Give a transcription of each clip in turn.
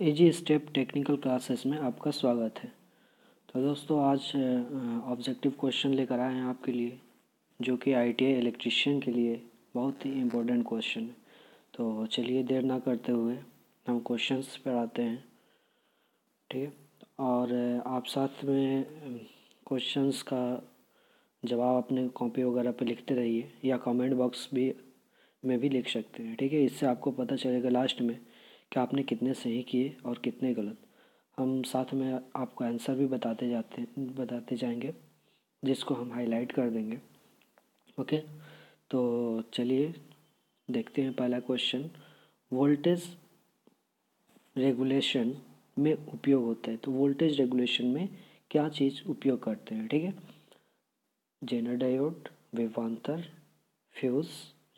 एजी step technical classes में आपका स्वागत है। तो दोस्तों, आज ऑब्जेक्टिव क्वेश्चन लेकर आए हैं आपके लिए, जो कि आईटीआई इलेक्ट्रिशियन के लिए बहुत ही इम्पोर्टेंट क्वेश्चन है। तो चलिए देर ना करते हुए हम क्वेश्चंस पर आते हैं, ठीक है? और आप साथ में क्वेश्चंस का जवाब अपने कॉपी वगैरह पे लिखते रहिए, या कमेंट बॉक्स भी, में भी लिख सकते हैं, ठीक है? इससे आपको पता चलेगा लास्ट में कि आपने कितने सही किए और कितने गलत। हम साथ में आपको आंसर भी बताते जाते, बताते जाएँगे, जिसको हम हाईलाइट कर देंगे। ओके तो चलिए, देखते हैं पहला क्वेश्चन वोल्टेज रेगुलेशन में उपयोग होता है। तो वोल्टेज रेगुलेशन में क्या चीज़ उपयोग करते हैं? ठीक है? जेनर डायोड विवांतर फ्यूज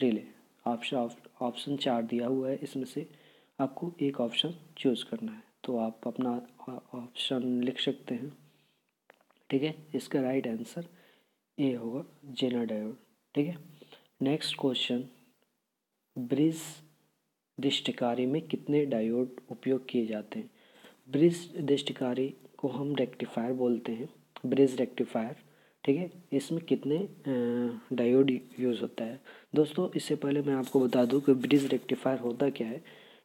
रिले ऑप्शन ऑप्शन चार दिया हुआ है इसमें से। आपको एक ऑप्शन चूज़ करना है। तो आप अपना ऑप्शन लिख सकते हैं। ठीक है? इसका राइट आंसर ए होगा जेना डायोड ठीक है? नेक्स्ट क्वेश्चन ब्रिज दृष्टिकारी में कितने डायोड उपयोग किए जाते हैं? ब्रिज दृष्टिकारी को हम रेक्टिफायर बोलते हैं। ब्रिज रेक्टिफायर ठीक है? इसमें कितने डायोड यूज़ होता है? दोस्तों, इससे पहले मैं आपको बता दूँ कि ब्रिज रेक्टिफायर होता क्या है?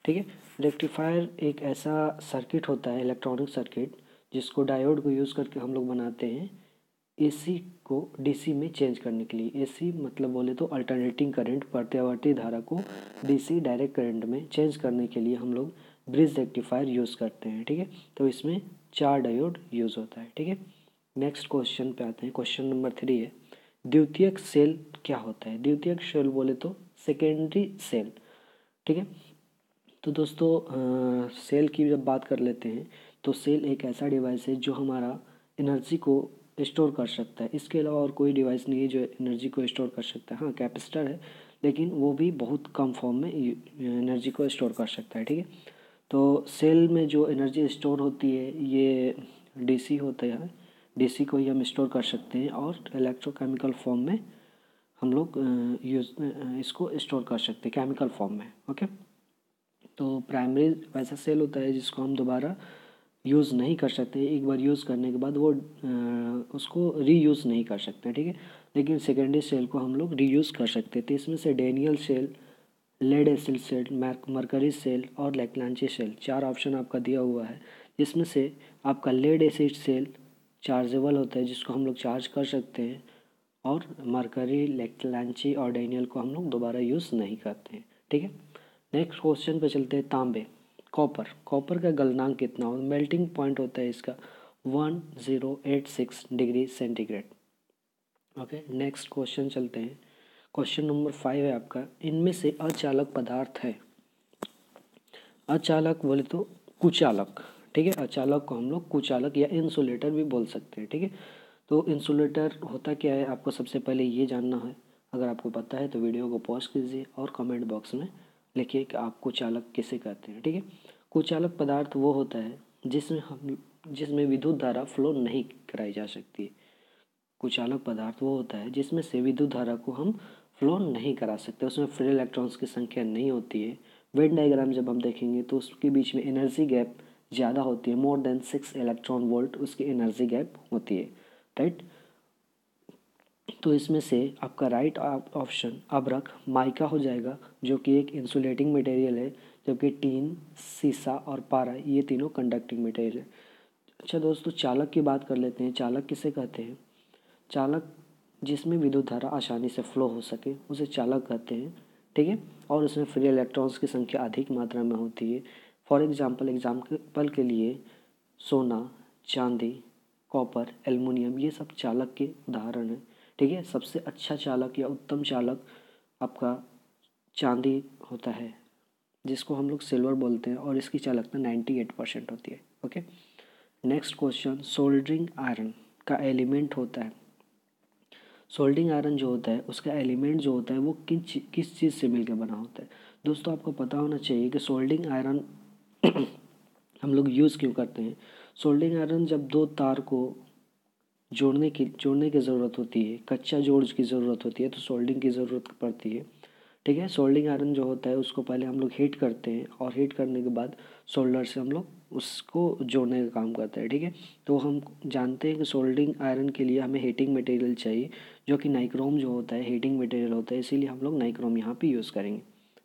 ठीक है? रेक्टिफायर एक ऐसा सर्किट होता है इलेक्ट्रॉनिक सर्किट जिसको डायोड को यूज़ करके हम लोग बनाते हैं एसी को डीसी में चेंज करने के लिए। एसी मतलब बोले तो अल्टरनेटिंग करंट प्रत्यावर्ती धारा को डीसी डायरेक्ट करंट में चेंज करने के लिए हम लोग ब्रिज रेक्टिफायर यूज़ करते हैं, ठीक है? तो इसमें चार डायोड यूज़ होता है, ठीक है? नेक्स्ट क्वेश्चन पे आते हैं। क्वेश्चन नंबर थ्री है, द्वितीयक सेल क्या होता है? द्वितीयक सेल बोले तो सेकेंडरी सेल ठीक है? तो दोस्तों सेल की जब बात कर लेते हैं तो सेल एक ऐसा डिवाइस है जो हमारा एनर्जी को स्टोर कर सकता है। इसके अलावा और कोई डिवाइस नहीं है जो एनर्जी को स्टोर कर सकता है। हाँ कैपेसिटर है, लेकिन वो भी बहुत कम फॉर्म में एनर्जी को स्टोर कर सकता है, ठीक है? तो सेल में जो एनर्जी स्टोर होती है, ये डीसी होता है, डीसी को ही हम स्टोर कर सकते हैं और इलेक्ट्रोकेमिकल फॉर्म में हम लोग यूज़ इसको स्टोर कर सकते हैं, केमिकल फॉर्म में, ओके? तो प्राइमरी वैसा सेल होता है जिसको हम दोबारा यूज़ नहीं कर सकते। एक बार यूज़ करने के बाद वो उसको रीयूज़ नहीं कर सकते, ठीक है? लेकिन सेकेंडरी सेल को हम लोग रीयूज़ कर सकते थे। इसमें से Daniel cell lead acid cell mercury cell और लेकलांची सेल चार ऑप्शन आपका दिया हुआ है। जिसमें से आपका लेड एसिड सेल चार्जेबल होता है, जिसको हम लोग चार्ज कर सकते हैं और मरकरी लेकलांची और डेनियल को हम लोग दोबारा यूज़ नहीं करते हैं, ठीक है? नेक्स्ट क्वेश्चन पे चलते हैं तांबे। कॉपर कॉपर का गलनांक कितना हो मेल्टिंग पॉइंट होता है इसका। One zero eight six degree centigrade okay next question चलते हैं। क्वेश्चन नंबर फाइव है आपका। इनमें से अचालक पदार्थ है। अचालक बोले तो कुचालक। ठीक है? अचालक को हम लोग कुचालक या इंसुलेटर भी बोल सकते हैं। ठीक है? तो इंसुलेटर होता क्या है? आपको सबसे पहले ये जानना है। अगर आपको पता है तो वीडियो को पॉज कीजिए और कमेंट बॉक्स में लिखिए कि आप कुचालक किसे कहते हैं, ठीक है? कुचालक पदार्थ वो होता है जिसमें हम, जिसमें विद्युत धारा फ्लो नहीं कराई जा सकती है। कुचालक पदार्थ वो होता है जिसमें से विद्युत धारा को हम फ्लो नहीं करा सकते, उसमें फ्री इलेक्ट्रॉन्स की संख्या नहीं होती है। वेन डायग्राम जब हम देखेंगे तो उसके बीच में एनर्जी गैप ज़्यादा होती है more than six electron volt उसकी एनर्जी गैप होती है राइट तो इसमें से आपका राइट ऑप्शन अबरक माइका हो जाएगा, जो कि एक इंसुलेटिंग मटेरियल है, जबकि टीन, सीसा और पारा, ये तीनों कंडक्टिंग मटेरियल है। अच्छा दोस्तों, चालक की बात कर लेते हैं। चालक किसे कहते हैं? चालक जिसमें विद्युत धारा आसानी से फ्लो हो सके, उसे चालक कहते हैं, ठीक है? और उसमें फ्री इलेक्ट्रॉन्स की संख्या अधिक मात्रा में होती है। फॉर एग्ज़ाम्पल एग्ज़ाम्पल के लिए सोना, चांदी कॉपर एल्युमिनियम ये सब चालक के उदाहरण हैं। ठीक है? सबसे अच्छा चालक या उत्तम चालक आपका चांदी होता है, जिसको हम लोग सिल्वर बोलते हैं, और इसकी चालकता नाइन्टी एट परसेंट होती है, okay? Next question, soldering iron का एलिमेंट होता है। सोल्डिंग आयरन जो होता है, उसका एलिमेंट जो होता है, वो किस किस चीज़ से मिलकर बना होता है? दोस्तों, आपको पता होना चाहिए कि सोल्डिंग आयरन हम लोग यूज़ क्यों करते हैं? सोल्डिंग आयरन जब दो तार को जोड़ने की जोड़ने की ज़रूरत होती है, कच्चा जोड़ की ज़रूरत होती है तो सोल्डिंग की ज़रूरत पड़ती है। ठीक है? सोल्डिंग आयरन जो होता है, उसको पहले हम लोग हीट करते हैं और हीट करने के बाद सोल्डर से हम लोग उसको जोड़ने का काम करते हैं। ठीक है? तो हम जानते हैं कि सोल्डिंग आयरन के लिए हमें हीटिंग मटेरियल चाहिए, जो कि नाइक्रोम जो होता है हीटिंग मटेरियल होता है, इसीलिए हम लोग नाइक्रोम यहाँ पे यूज़ करेंगे।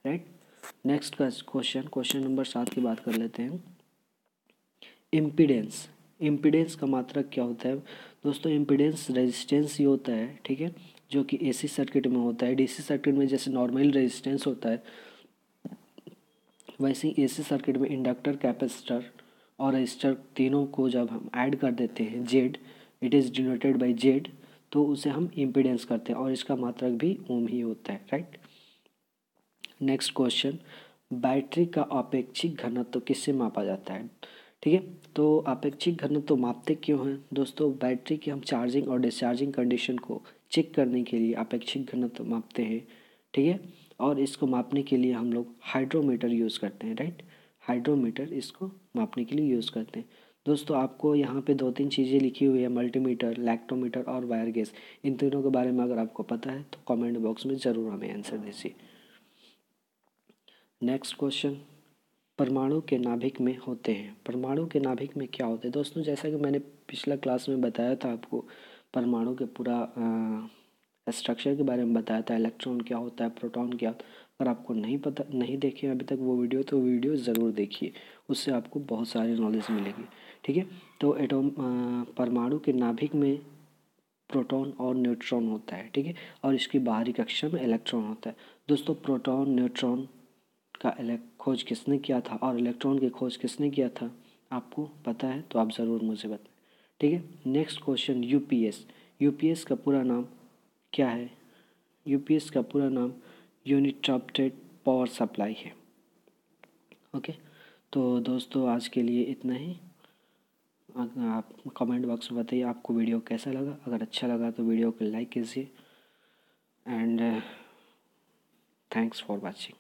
Right next question question number सात की बात कर लेते हैं। इम्पिडेंस इम्पिडेंस का मात्रक क्या होता है? दोस्तों इम्पिडेंस रेजिस्टेंस ही होता है, ठीक है? जो कि एसी सर्किट में होता है। डीसी सर्किट में जैसे नॉर्मल रेजिस्टेंस होता है, वैसे ही एसी सर्किट में इंडक्टर कैपेसिटर और रजिस्टर तीनों को जब हम ऐड कर देते हैं Z it is denoted by Z तो उसे हम इम्पीडेंस करते हैं और इसका मात्रक भी ओम ही होता है राइट नेक्स्ट क्वेश्चन बैटरी का अपेक्षिक घनत्व तो किससे मापा जाता है? ठीक है? तो अपेक्षिक घनत्व तो मापते क्यों हैं? दोस्तों, बैटरी की हम चार्जिंग और डिस्चार्जिंग कंडीशन को चेक करने के लिए अपेक्षिक घनत्व मापते हैं, ठीक है? और इसको मापने के लिए हम लोग हाइड्रोमीटर यूज़ करते हैं, राइट? हाइड्रोमीटर इसको मापने के लिए यूज़ करते हैं। दोस्तों, आपको यहाँ पे दो तीन चीज़ें लिखी हुई है, मल्टीमीटर, लैक्टोमीटर और वायर गैस। इन तीनों के बारे में अगर आपको पता है तो कमेंट बॉक्स में ज़रूर हमें आंसर दीजिए। Next question. परमाणु के नाभिक में होते हैं। परमाणु के नाभिक में क्या होते हैं? दोस्तों, जैसा कि मैंने पिछला क्लास में बताया था आपको, परमाणु के पूरा स्ट्रक्चर के बारे में बताया था इलेक्ट्रॉन क्या होता है प्रोटॉन क्या अगर आपको नहीं पता, नहीं देखे अभी तक वो वीडियो तो वीडियो ज़रूर देखिए। उससे आपको बहुत सारी नॉलेज मिलेगी, ठीक है? तो एटोम परमाणु के नाभिक में प्रोटॉन और न्यूट्रॉन होता है, ठीक है? और इसकी बाहरी कक्षा में इलेक्ट्रॉन होता है। दोस्तों प्रोटॉन न्यूट्रॉन का खोज किसने किया था और इलेक्ट्रॉन की खोज किसने किया था, आपको पता है तो आप ज़रूर मुझे बताएँ ठीक है? नेक्स्ट क्वेश्चन यूपीएस यूपीएस का पूरा नाम क्या है? यूपीएस का पूरा नाम यूनिट्रप्टेड पावर सप्लाई है। ओके तो दोस्तों, आज के लिए इतना ही। आप कमेंट बॉक्स में बताइए, आपको वीडियो कैसा लगा? अगर अच्छा लगा तो वीडियो को लाइक कीजिए। And thanks for watching